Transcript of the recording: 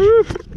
Woo!